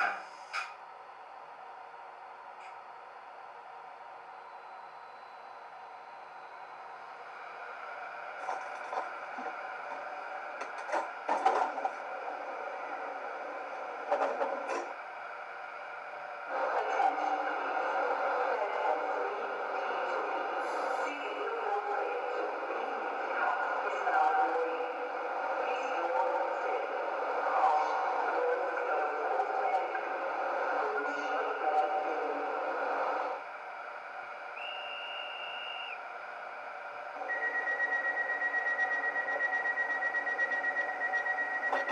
you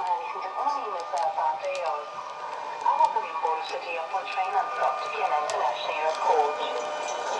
Sınırlarında 10 USA Bombay be Our Bolivar City upon train unstopped Kenan International Airport.